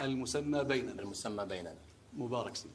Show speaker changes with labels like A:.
A: المسمى بيننا.
B: المسمى بيننا.
A: مبارك سيدي.